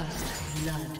First blood.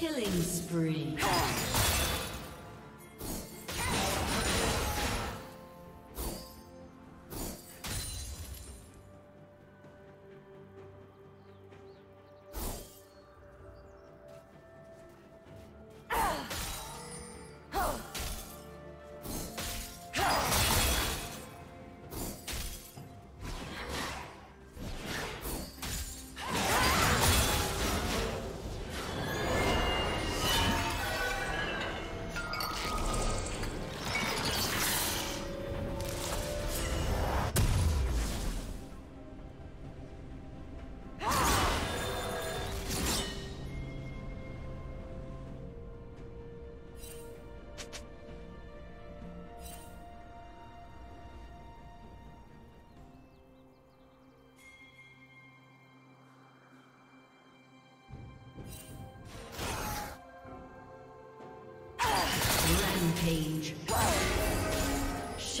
Killing spree.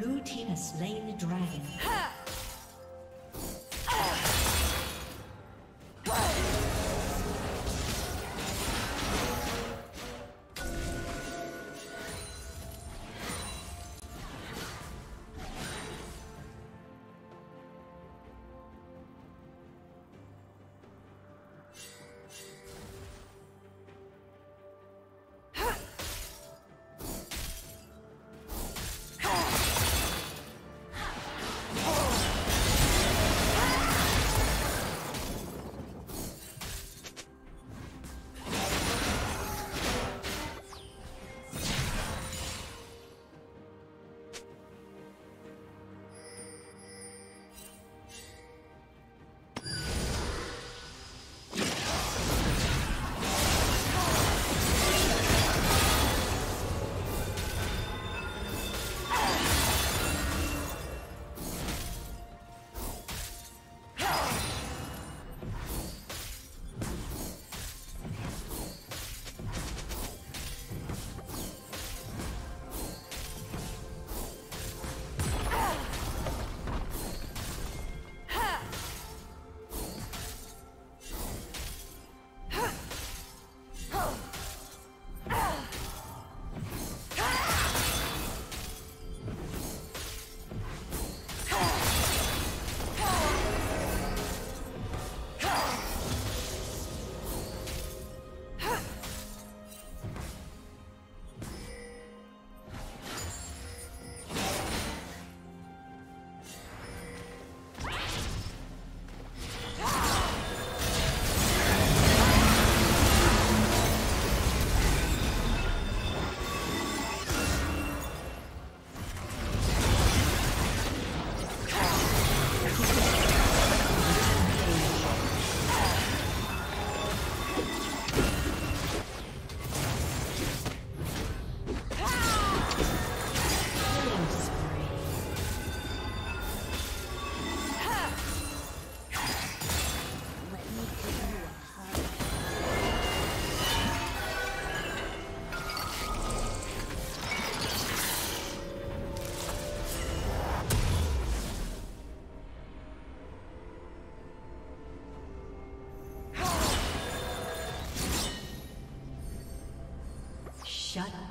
Blue team has slain the dragon. Shut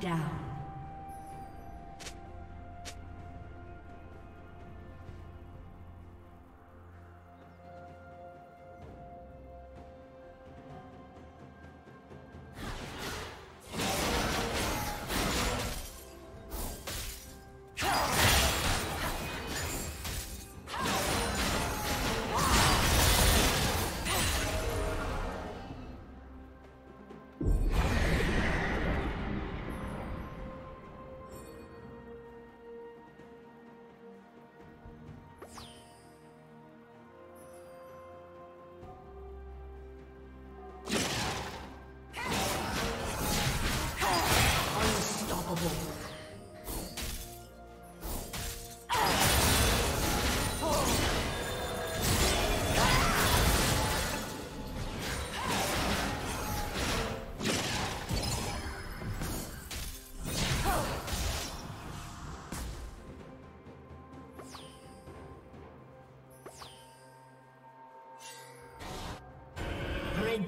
down.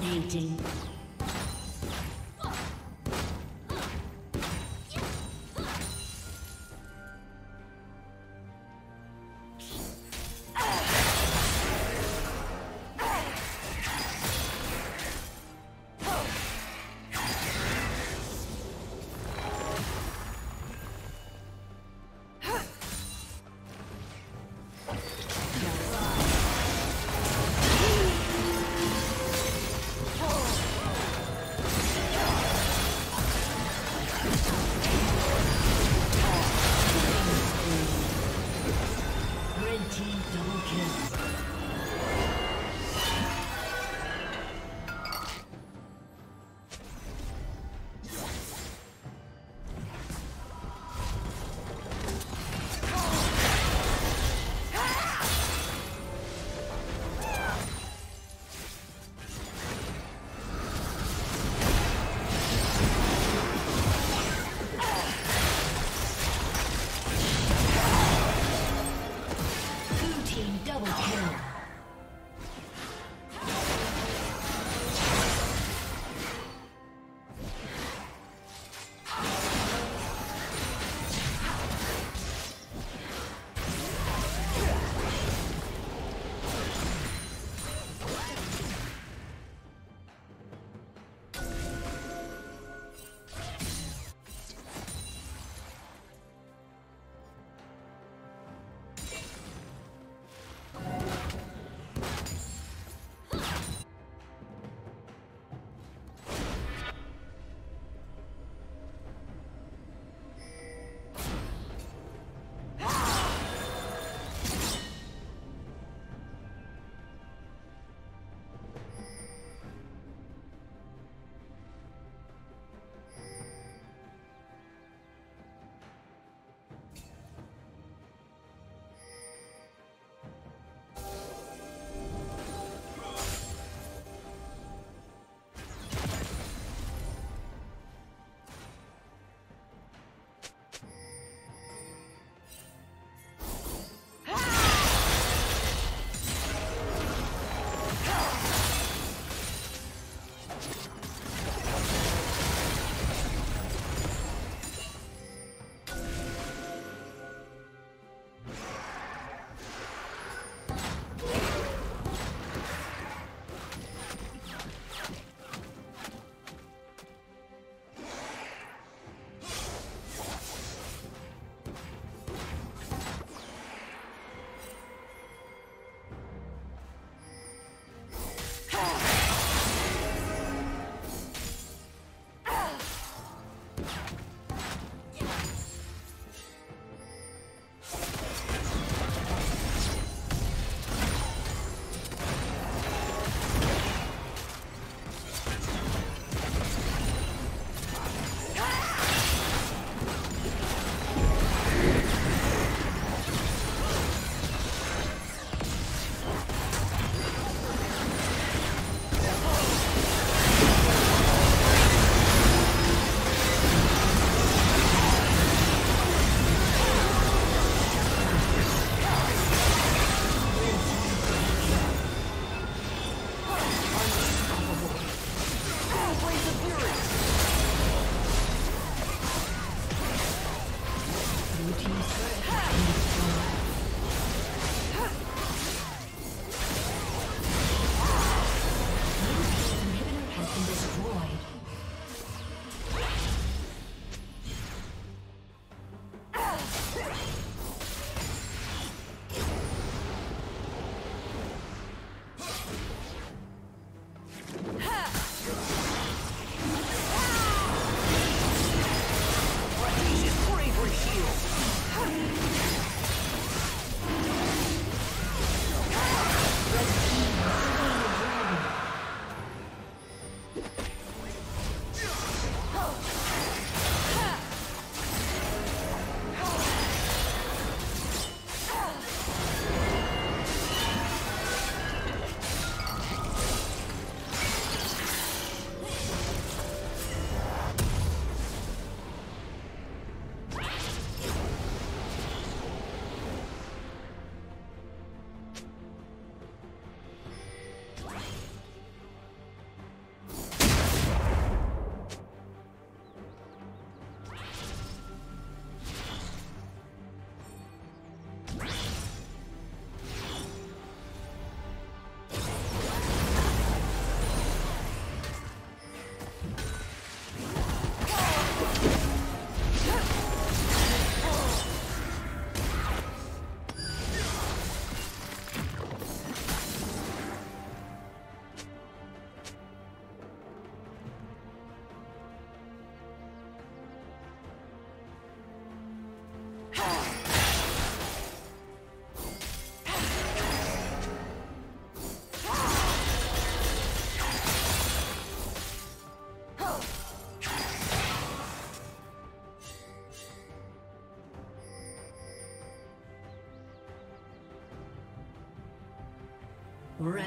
Dominating.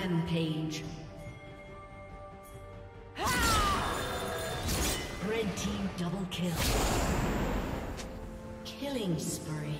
Rampage. Red team double kill. Killing spree.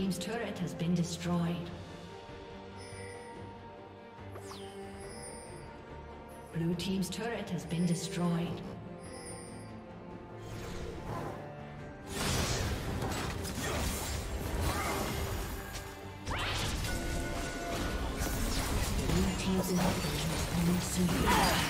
Team's turret has been destroyed. Blue Team's turret has been destroyed. Blue Team's inhibitor.